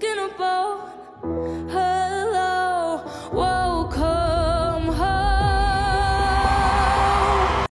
skin a bone.